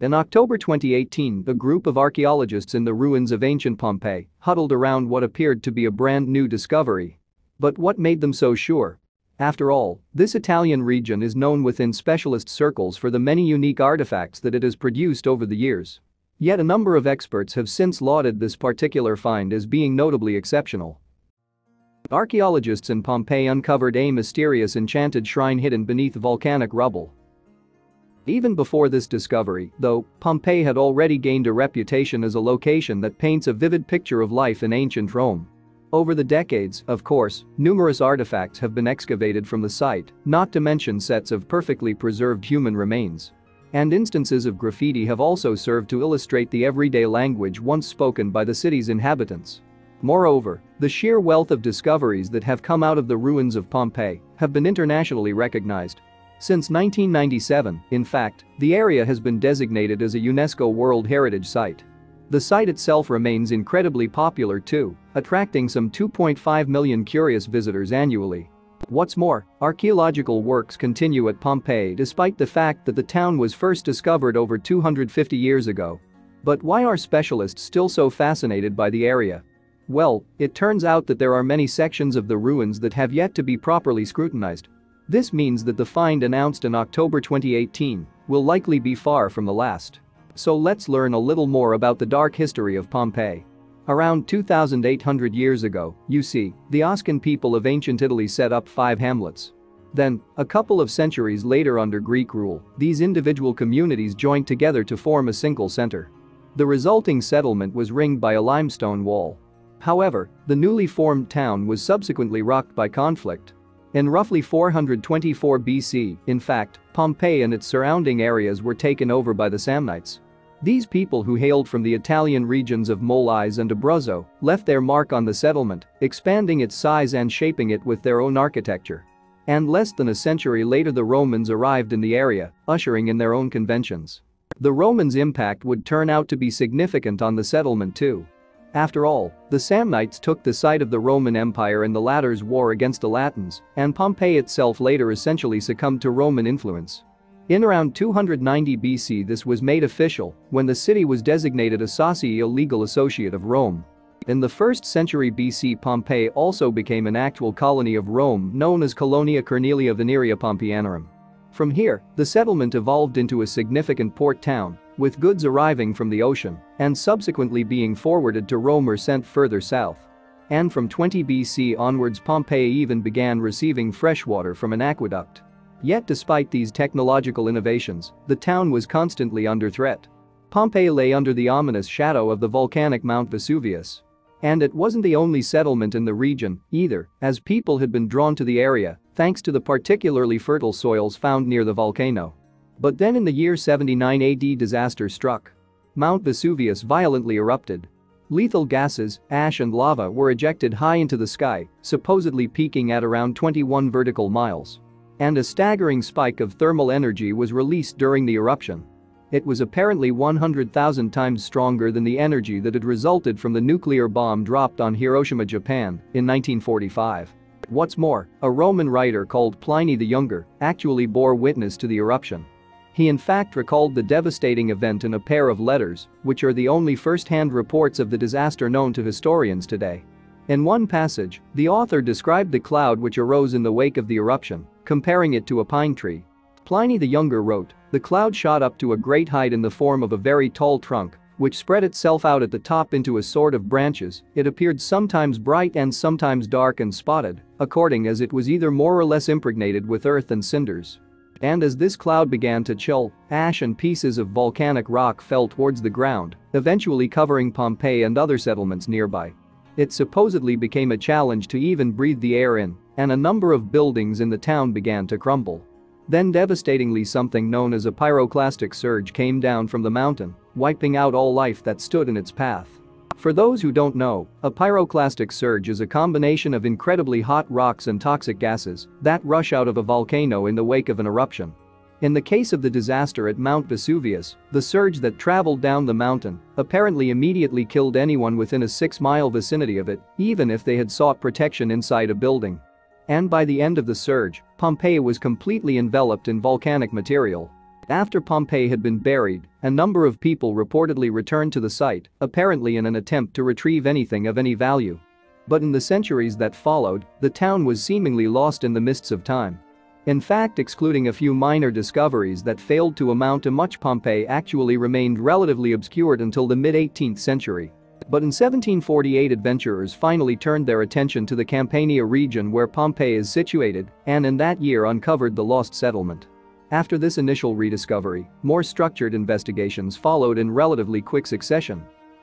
In October 2018, a group of archaeologists in the ruins of ancient Pompeii huddled around what appeared to be a brand new discovery. But what made them so sure? After all, this Italian region is known within specialist circles for the many unique artifacts that it has produced over the years. Yet a number of experts have since lauded this particular find as being notably exceptional. Archaeologists in Pompeii uncovered a mysterious enchanted shrine hidden beneath volcanic rubble. Even before this discovery, though, Pompeii had already gained a reputation as a location that paints a vivid picture of life in ancient Rome. Over the decades, of course, numerous artifacts have been excavated from the site, not to mention sets of perfectly preserved human remains. And instances of graffiti have also served to illustrate the everyday language once spoken by the city's inhabitants. Moreover, the sheer wealth of discoveries that have come out of the ruins of Pompeii have been internationally recognized, since 1997, in fact, the area has been designated as a UNESCO World Heritage Site. The site itself remains incredibly popular too, attracting some 2.5 million curious visitors annually. What's more, archaeological works continue at Pompeii despite the fact that the town was first discovered over 250 years ago. But why are specialists still so fascinated by the area? Well, it turns out that there are many sections of the ruins that have yet to be properly scrutinized. This means that the find announced in October 2018 will likely be far from the last. So let's learn a little more about the dark history of Pompeii. Around 2,800 years ago, you see, the Oscan people of ancient Italy set up five hamlets. Then, a couple of centuries later under Greek rule, these individual communities joined together to form a single center. The resulting settlement was ringed by a limestone wall. However, the newly formed town was subsequently rocked by conflict in roughly 424 BC, in fact, Pompeii and its surrounding areas were taken over by the Samnites. These people who hailed from the Italian regions of Molise and Abruzzo left their mark on the settlement, expanding its size and shaping it with their own architecture. And less than a century later the Romans arrived in the area, ushering in their own conventions. The Romans' impact would turn out to be significant on the settlement too. After all, the Samnites took the side of the Roman Empire in the latter's war against the Latins, and Pompeii itself later essentially succumbed to Roman influence. In around 290 BC this was made official when the city was designated a socii legal associate of Rome. In the 1st century BC Pompeii also became an actual colony of Rome known as Colonia Cornelia Veneria Pompeianorum. From here, the settlement evolved into a significant port town with goods arriving from the ocean and subsequently being forwarded to Rome or sent further south. And from 20 BC onwards Pompeii even began receiving fresh water from an aqueduct. Yet despite these technological innovations, the town was constantly under threat. Pompeii lay under the ominous shadow of the volcanic Mount Vesuvius. And it wasn't the only settlement in the region, either, as people had been drawn to the area thanks to the particularly fertile soils found near the volcano. But then in the year 79 AD disaster struck. Mount Vesuvius violently erupted. Lethal gases, ash and lava were ejected high into the sky, supposedly peaking at around 21 vertical miles. And a staggering spike of thermal energy was released during the eruption. It was apparently 100,000 times stronger than the energy that had resulted from the nuclear bomb dropped on Hiroshima, Japan, in 1945. What's more, a Roman writer called Pliny the Younger actually bore witness to the eruption. He in fact recalled the devastating event in a pair of letters, which are the only first-hand reports of the disaster known to historians today. In one passage, the author described the cloud which arose in the wake of the eruption, comparing it to a pine tree. Pliny the Younger wrote, the cloud shot up to a great height in the form of a very tall trunk, which spread itself out at the top into a sort of branches, it appeared sometimes bright and sometimes dark and spotted, according as it was either more or less impregnated with earth and cinders. And as this cloud began to chill, ash and pieces of volcanic rock fell towards the ground, eventually covering Pompeii and other settlements nearby. It supposedly became a challenge to even breathe the air in, and a number of buildings in the town began to crumble. Then devastatingly something known as a pyroclastic surge came down from the mountain, wiping out all life that stood in its path. For those who don't know, a pyroclastic surge is a combination of incredibly hot rocks and toxic gases that rush out of a volcano in the wake of an eruption. In the case of the disaster at Mount Vesuvius, the surge that traveled down the mountain apparently immediately killed anyone within a six-mile vicinity of it, even if they had sought protection inside a building. And by the end of the surge, Pompeii was completely enveloped in volcanic material. After Pompeii had been buried, a number of people reportedly returned to the site, apparently in an attempt to retrieve anything of any value. But in the centuries that followed, the town was seemingly lost in the mists of time. In fact excluding a few minor discoveries that failed to amount to much Pompeii actually remained relatively obscured until the mid-18th century. But in 1748 adventurers finally turned their attention to the Campania region where Pompeii is situated and in that year uncovered the lost settlement. After this initial rediscovery, more structured investigations followed in relatively quick succession.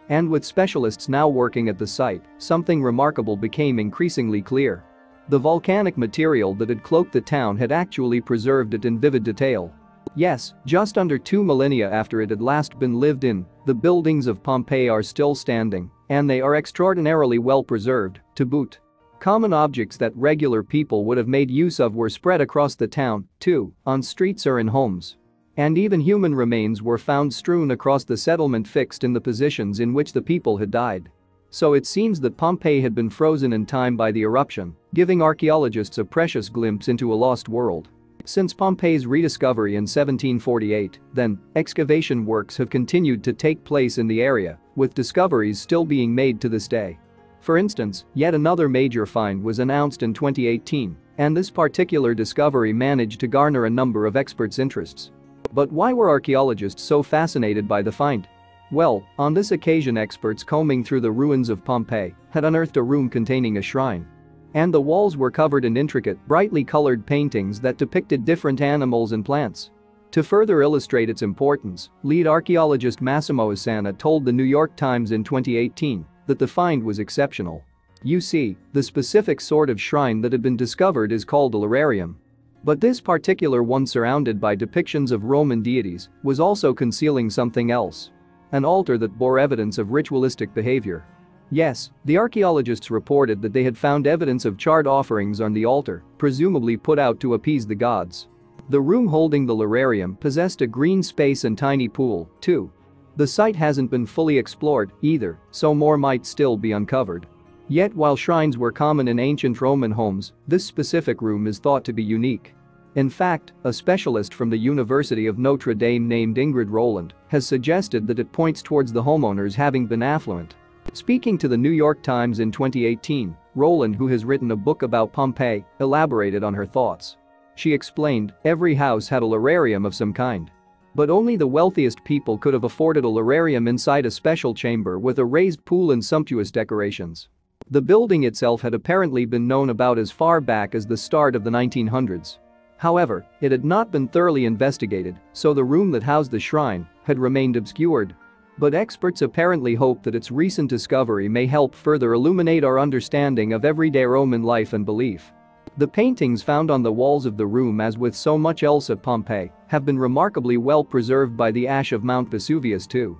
And with specialists now working at the site, something remarkable became increasingly clear. The volcanic material that had cloaked the town had actually preserved it in vivid detail. Yes, just under two millennia after it had last been lived in, the buildings of Pompeii are still standing, and they are extraordinarily well preserved, to boot. Common objects that regular people would have made use of were spread across the town, too, on streets or in homes. And even human remains were found strewn across the settlement fixed in the positions in which the people had died. So it seems that Pompeii had been frozen in time by the eruption, giving archaeologists a precious glimpse into a lost world. Since Pompeii's rediscovery in 1748, then, excavation works have continued to take place in the area, with discoveries still being made to this day. For instance, yet another major find was announced in 2018, and this particular discovery managed to garner a number of experts' interests. But why were archaeologists so fascinated by the find? Well, on this occasion experts combing through the ruins of Pompeii had unearthed a room containing a shrine. And the walls were covered in intricate, brightly colored paintings that depicted different animals and plants. To further illustrate its importance, lead archaeologist Massimo Osanna told the New York Times in 2018 that the find was exceptional. You see, the specific sort of shrine that had been discovered is called a lararium. But this particular one surrounded by depictions of Roman deities was also concealing something else. An altar that bore evidence of ritualistic behavior. Yes, the archaeologists reported that they had found evidence of charred offerings on the altar, presumably put out to appease the gods. The room holding the lararium possessed a green space and tiny pool, too. The site hasn't been fully explored, either, so more might still be uncovered. Yet while shrines were common in ancient Roman homes, this specific room is thought to be unique. In fact, a specialist from the University of Notre Dame named Ingrid Rowland has suggested that it points towards the homeowners having been affluent. Speaking to the New York Times in 2018, Rowland who has written a book about Pompeii, elaborated on her thoughts. She explained, every house had a lararium of some kind. But only the wealthiest people could have afforded a lararium inside a special chamber with a raised pool and sumptuous decorations. The building itself had apparently been known about as far back as the start of the 1900s. However, it had not been thoroughly investigated, so the room that housed the shrine had remained obscured. But experts apparently hope that its recent discovery may help further illuminate our understanding of everyday Roman life and belief. The paintings found on the walls of the room as with so much else at Pompeii have been remarkably well preserved by the ash of Mount Vesuvius too.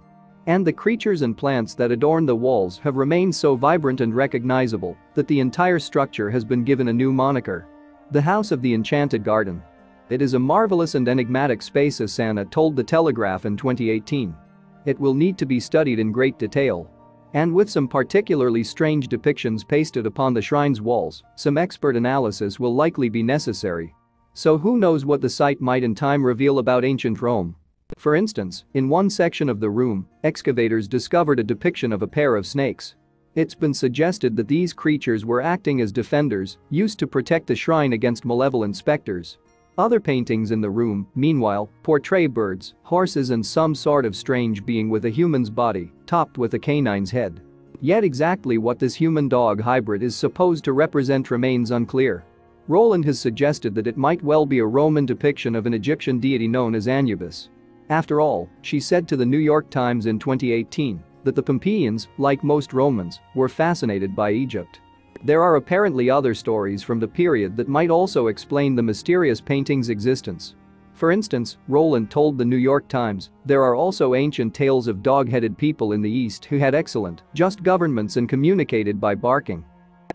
And the creatures and plants that adorn the walls have remained so vibrant and recognizable that the entire structure has been given a new moniker. The House of the Enchanted Garden. It is a marvelous and enigmatic space Osanna told The Telegraph in 2018. It will need to be studied in great detail. And with some particularly strange depictions pasted upon the shrine's walls, some expert analysis will likely be necessary. So who knows what the site might in time reveal about ancient Rome. For instance, in one section of the room, excavators discovered a depiction of a pair of snakes. It's been suggested that these creatures were acting as defenders, used to protect the shrine against malevolent specters. Other paintings in the room, meanwhile, portray birds, horses and some sort of strange being with a human's body, topped with a canine's head. Yet exactly what this human-dog hybrid is supposed to represent remains unclear. Rowland has suggested that it might well be a Roman depiction of an Egyptian deity known as Anubis. After all, she said to the New York Times in 2018, that the Pompeians, like most Romans, were fascinated by Egypt. There are apparently other stories from the period that might also explain the mysterious painting's existence. For instance, Rowland told the New York Times, there are also ancient tales of dog-headed people in the East who had excellent, just governments and communicated by barking.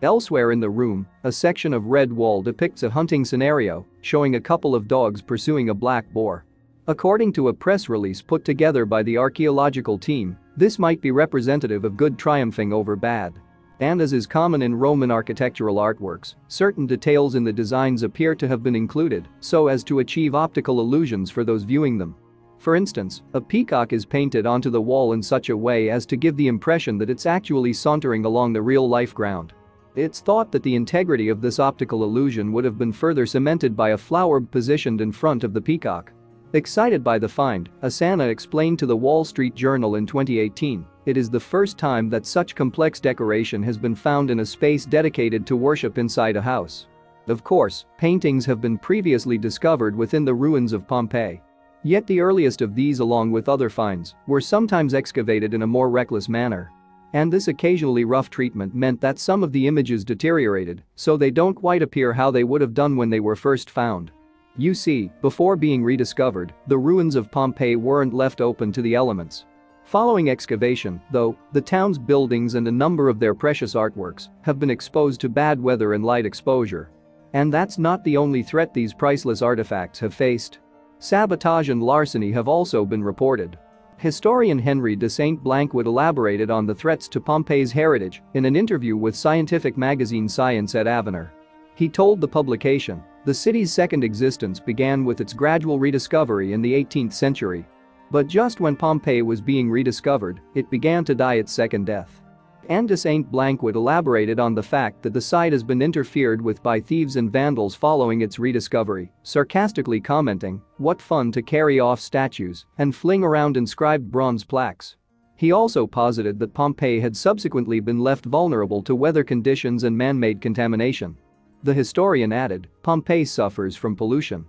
Elsewhere in the room, a section of red wall depicts a hunting scenario, showing a couple of dogs pursuing a black boar. According to a press release put together by the archaeological team, this might be representative of good triumphing over bad. And as is common in Roman architectural artworks, certain details in the designs appear to have been included so as to achieve optical illusions for those viewing them. For instance, a peacock is painted onto the wall in such a way as to give the impression that it's actually sauntering along the real-life ground. It's thought that the integrity of this optical illusion would have been further cemented by a flower positioned in front of the peacock. Excited by the find, Osanna explained to the Wall Street Journal in 2018, it is the first time that such complex decoration has been found in a space dedicated to worship inside a house. Of course, paintings have been previously discovered within the ruins of Pompeii. Yet the earliest of these along with other finds were sometimes excavated in a more reckless manner. And this occasionally rough treatment meant that some of the images deteriorated, so they don't quite appear how they would have done when they were first found. You see, before being rediscovered, the ruins of Pompeii weren't left open to the elements. Following excavation, though, the town's buildings and a number of their precious artworks have been exposed to bad weather and light exposure. And that's not the only threat these priceless artifacts have faced. Sabotage and larceny have also been reported. Historian Henri de St. Blanquat elaborated on the threats to Pompeii's heritage in an interview with scientific magazine Sciences et Avenir. He told the publication, the city's second existence began with its gradual rediscovery in the 18th century. But just when Pompeii was being rediscovered, it began to die its second death. And de St. Blanquat elaborated on the fact that the site has been interfered with by thieves and vandals following its rediscovery, sarcastically commenting, what fun to carry off statues and fling around inscribed bronze plaques. He also posited that Pompeii had subsequently been left vulnerable to weather conditions and man-made contamination. The historian added, Pompeii suffers from pollution.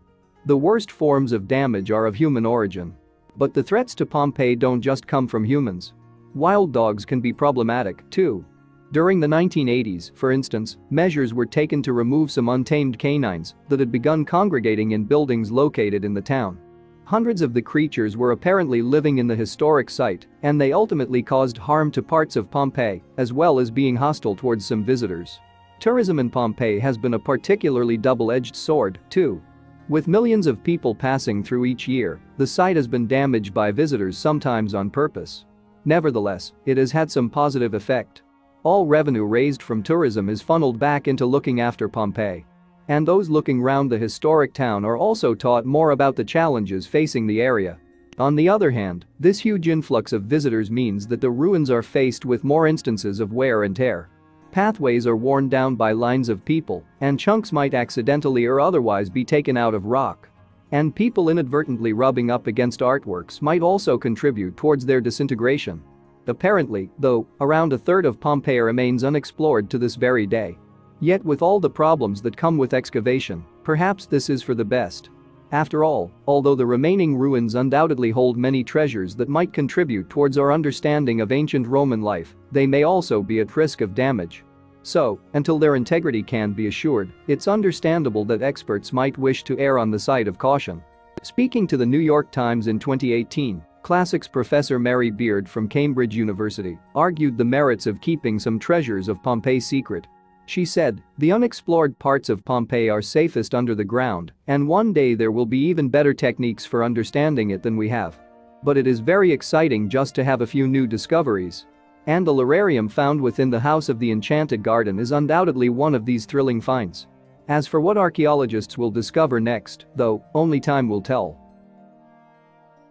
The worst forms of damage are of human origin. But the threats to Pompeii don't just come from humans. Wild dogs can be problematic, too. During the 1980s, for instance, measures were taken to remove some untamed canines that had begun congregating in buildings located in the town. Hundreds of the creatures were apparently living in the historic site, and they ultimately caused harm to parts of Pompeii, as well as being hostile towards some visitors. Tourism in Pompeii has been a particularly double-edged sword, too. With millions of people passing through each year, the site has been damaged by visitors sometimes on purpose. Nevertheless, it has had some positive effect. All revenue raised from tourism is funneled back into looking after Pompeii. And those looking round the historic town are also taught more about the challenges facing the area. On the other hand, this huge influx of visitors means that the ruins are faced with more instances of wear and tear. Pathways are worn down by lines of people, and chunks might accidentally or otherwise be taken out of rock. And people inadvertently rubbing up against artworks might also contribute towards their disintegration. Apparently, though, around a third of Pompeii remains unexplored to this very day. Yet with all the problems that come with excavation, perhaps this is for the best. After all, although the remaining ruins undoubtedly hold many treasures that might contribute towards our understanding of ancient Roman life, they may also be at risk of damage. So, until their integrity can be assured, it's understandable that experts might wish to err on the side of caution. Speaking to the New York Times in 2018, classics professor Mary Beard from Cambridge University argued the merits of keeping some treasures of Pompeii secret she said, the unexplored parts of Pompeii are safest under the ground, and one day there will be even better techniques for understanding it than we have. But it is very exciting just to have a few new discoveries. And the lararium found within the House of the Enchanted Garden is undoubtedly one of these thrilling finds. As for what archaeologists will discover next, though, only time will tell.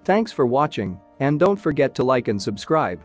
Thanks for watching, and don't forget to like and subscribe.